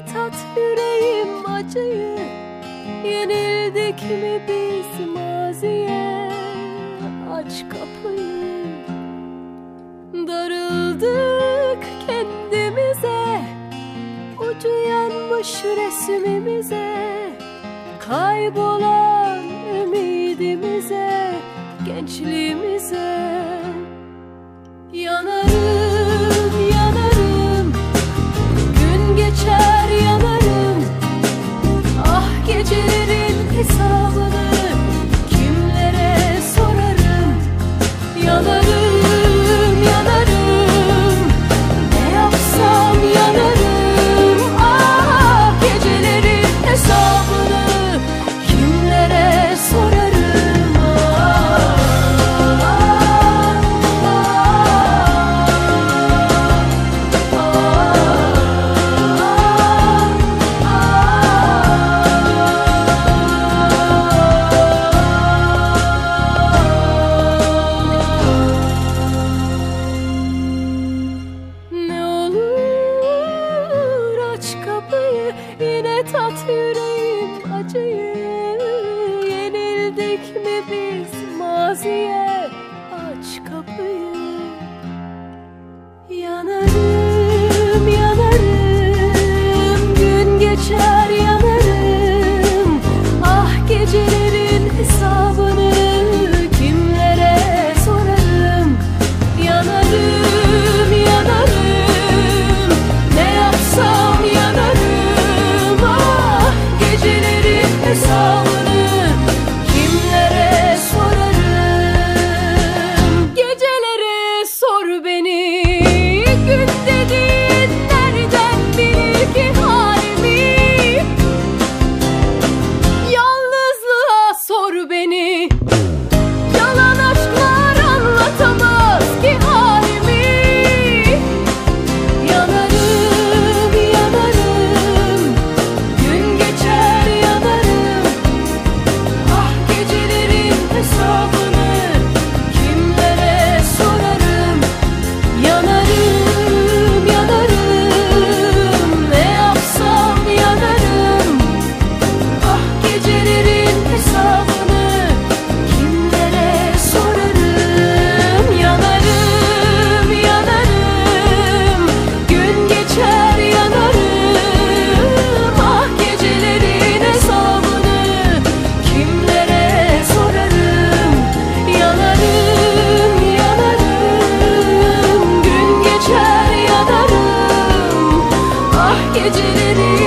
tat yüreğim acıyı. Yenildik mi biz maziye? Aç kapıyı. Darıldık kendimize. Ucu yanmış resmimize. Kaybolan biz maziye aç kapıyı yanarız. geceleri